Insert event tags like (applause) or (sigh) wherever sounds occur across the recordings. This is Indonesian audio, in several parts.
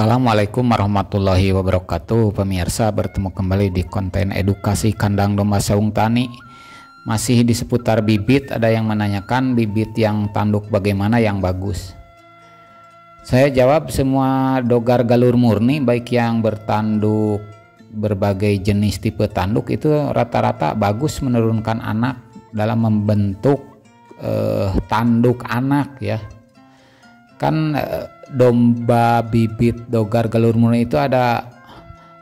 Assalamualaikum warahmatullahi wabarakatuh. Pemirsa bertemu kembali di konten edukasi kandang domba saung tani. Masih di seputar bibit ada yang menanyakan bibit yang tanduk bagaimana yang bagus. Saya jawab semua dogar galur murni baik yang bertanduk berbagai jenis tipe tanduk itu rata-rata bagus menurunkan anak dalam membentuk eh, tanduk anak ya. Kan eh, domba bibit dogar galur murni itu ada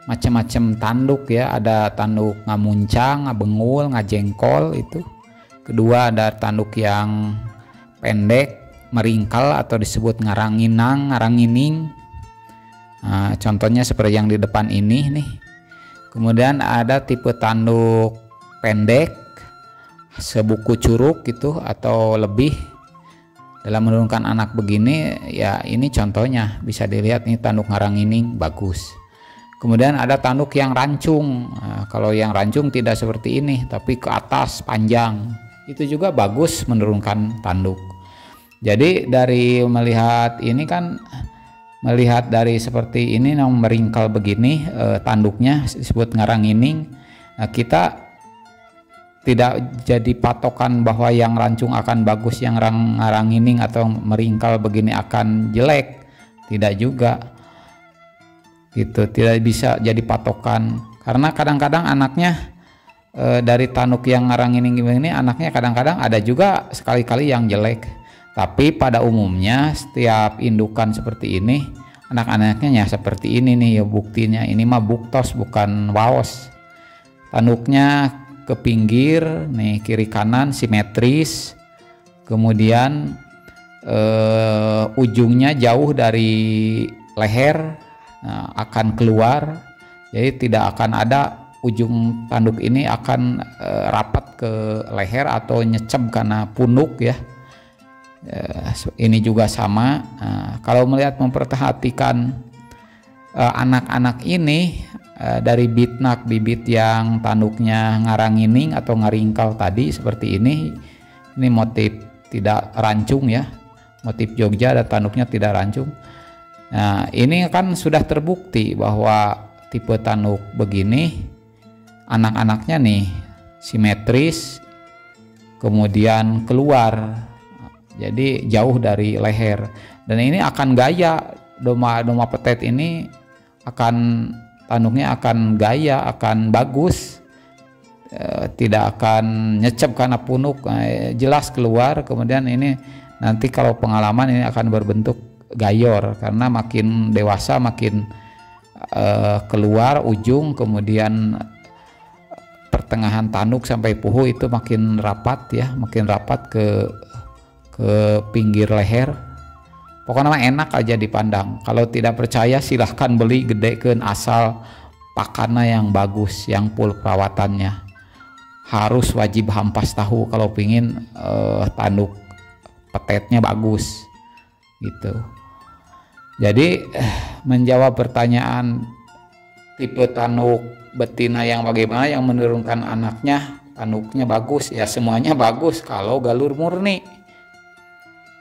macam-macam tanduk ya. Ada tanduk ngamuncang ngabengul ngajengkol itu. Kedua ada tanduk yang pendek meringkal atau disebut ngaranginang ngarangining. Nah, contohnya seperti yang di depan ini nih. Kemudian ada tipe tanduk pendek sebuku curug gitu atau lebih dalam menurunkan anak begini ya ini contohnya. Bisa dilihat nih tanduk ngarang ini bagus. Kemudian ada tanduk yang rancung. Nah, kalau yang rancung tidak seperti ini tapi ke atas panjang. Itu juga bagus menurunkan tanduk. Jadi dari melihat ini kan melihat dari seperti ini yang meringkal begini eh, tanduknya disebut ngarang ini nah, kita tidak jadi patokan bahwa yang rancung akan bagus yang rang ngarang atau meringkal begini akan jelek. Tidak juga. Gitu tidak bisa jadi patokan. Karena kadang-kadang anaknya e, dari tanuk yang ngarang ini ini anaknya kadang-kadang ada juga sekali-kali yang jelek. Tapi pada umumnya setiap indukan seperti ini anak-anaknya ya seperti ini nih ya buktinya. Ini mah buktos bukan waos. Tanduknya ke pinggir nih kiri kanan simetris. Kemudian uh, ujungnya jauh dari leher nah, akan keluar. Jadi tidak akan ada ujung tanduk ini akan uh, rapat ke leher atau nyecep karena punuk ya. Uh, ini juga sama. Uh, kalau melihat memperhatikan anak-anak uh, ini Eh, dari bitnak bibit yang tanduknya ngarangining atau ngaringkal tadi seperti ini ini motif tidak rancung ya. Motif Jogja dan tanduknya tidak rancung. Nah ini kan sudah terbukti bahwa tipe tanduk begini anak-anaknya nih simetris kemudian keluar jadi jauh dari leher. Dan ini akan gaya doma doma petet ini akan tanduknya akan gaya akan bagus e, tidak akan nyecep karena punuk e, jelas keluar. Kemudian ini nanti kalau pengalaman ini akan berbentuk gayor karena makin dewasa makin e, keluar ujung kemudian pertengahan tanduk sampai puhu itu makin rapat ya makin rapat ke ke pinggir leher pokoknya enak aja dipandang. Kalau tidak percaya silahkan beli gede ke asal pakana yang bagus yang full perawatannya. Harus wajib hampas tahu kalau pingin uh, tanduk petetnya bagus gitu. Jadi menjawab pertanyaan tipe tanduk betina yang bagaimana yang menurunkan anaknya tanduknya bagus ya semuanya bagus kalau galur murni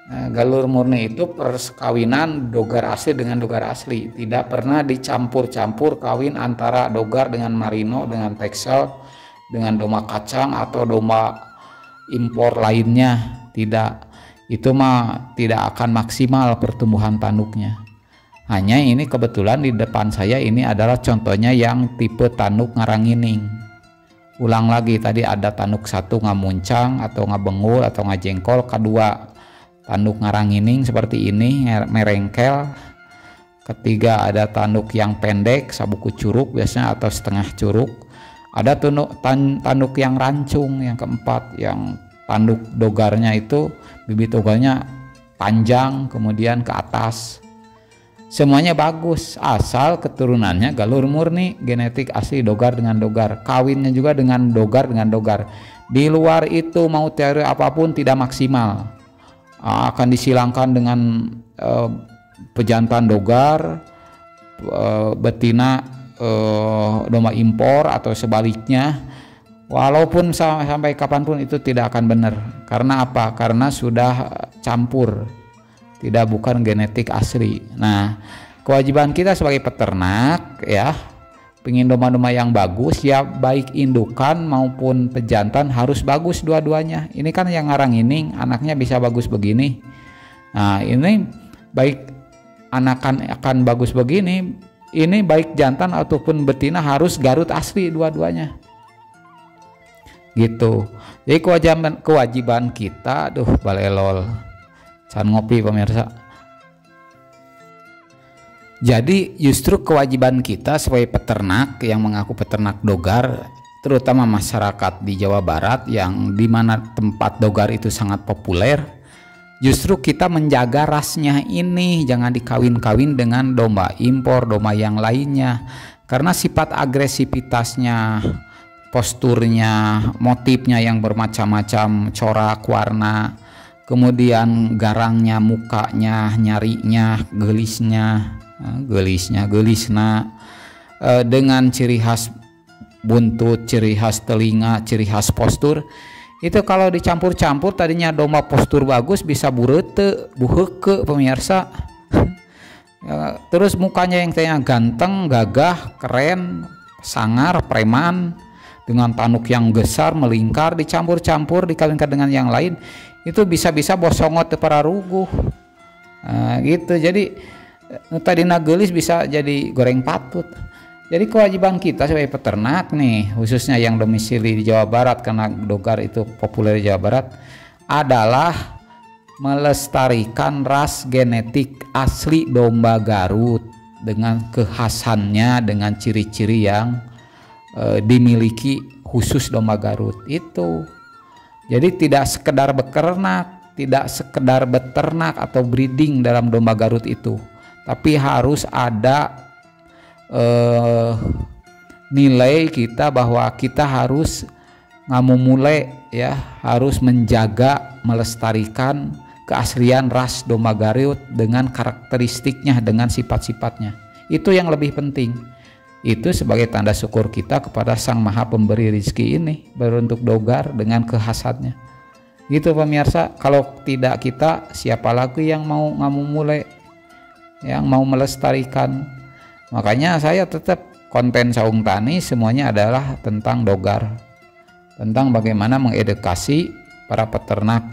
galur murni itu perkawinan dogar asli dengan dogar asli, tidak pernah dicampur-campur kawin antara dogar dengan marino, dengan texel, dengan domba kacang atau domba impor lainnya. Tidak, itu mah tidak akan maksimal pertumbuhan tanduknya. Hanya ini kebetulan di depan saya ini adalah contohnya yang tipe tanduk ngarangining. Ulang lagi tadi ada tanduk satu ngamuncang atau ngabengul atau ngajengkol, kedua tanduk ngarangining seperti ini merengkel. Ketiga ada tanduk yang pendek sabuku curug biasanya atau setengah curug. Ada tanduk tan, tanduk yang rancung yang keempat yang tanduk dogarnya itu bibit dogarnya panjang kemudian ke atas. Semuanya bagus asal keturunannya galur murni genetik asli dogar dengan dogar kawinnya juga dengan dogar dengan dogar. Di luar itu mau teori apa pun tidak maksimal akan disilangkan dengan uh, pejantan dogar uh, betina uh, domba impor atau sebaliknya. Walaupun sampai kapan pun itu tidak akan benar. Karena apa? Karena sudah campur. Tidak bukan genetik asli. Nah kewajiban kita sebagai peternak ya pingin domba-domba yang bagus ya baik indukan maupun pejantan harus bagus dua-duanya. Ini kan yang ngarang ini anaknya bisa bagus begini. Nah ini baik anakan akan bagus begini ini baik jantan ataupun betina harus garut asli dua-duanya. Gitu. Jadi kewajiban kewajiban kita aduh balelol. Can ngopi pemirsa jadi justru kewajiban kita sebagai peternak yang mengaku peternak dogar, terutama masyarakat di Jawa Barat yang di mana tempat dogar itu sangat populer, justru kita menjaga rasnya ini. Jangan dikawin-kawin dengan domba impor, domba yang lainnya, karena sifat agresivitasnya, posturnya, motifnya yang bermacam-macam, corak, warna, kemudian garangnya, mukanya, nyarinya, gelisnya gelisnya gelisna. E, dengan ciri khas buntut ciri khas telinga ciri khas postur itu kalau dicampur-campur tadinya domba postur bagus bisa burete buheke pemirsa. Ya, (laughs) terus mukanya yang tanya ganteng gagah keren sangar preman dengan tanuk yang besar melingkar dicampur-campur dikawinkan dengan yang lain itu bisa-bisa bosongot para ruguh. Nah, gitu. Jadi tadi nagelis bisa jadi goreng patut. Jadi kewajiban kita sebagai peternak nih khususnya yang domisili di Jawa Barat karena dogar itu populer di Jawa Barat adalah melestarikan ras genetik asli domba Garut dengan kekhasannya dengan ciri-ciri yang e, dimiliki khusus domba Garut itu. Jadi tidak sekedar bekernak tidak sekedar beternak atau breeding dalam domba Garut itu tapi harus ada eh, nilai kita bahwa kita harus mulai ya harus menjaga melestarikan keaslian ras domba Garut dengan karakteristiknya dengan sifat-sifatnya. Itu yang lebih penting. Itu sebagai tanda syukur kita kepada sang maha pemberi rizki ini beruntuk dogar dengan kekhasannya gitu pemirsa. Kalau tidak kita siapa lagi yang mau mulai yang mau melestarikan. Makanya saya tetap konten Saung Tani semuanya adalah tentang dogar. Tentang bagaimana mengedukasi para peternak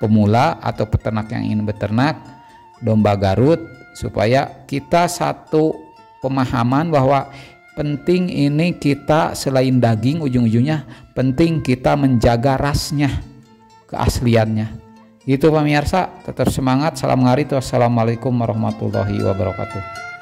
pemula atau peternak yang ingin beternak domba Garut supaya kita satu pemahaman bahwa penting ini kita selain daging ujung-ujungnya penting kita menjaga rasnya keasliannya itu pemirsa, tetap semangat. Salam ngarit. Wassalamualaikum warahmatullahi wabarakatuh.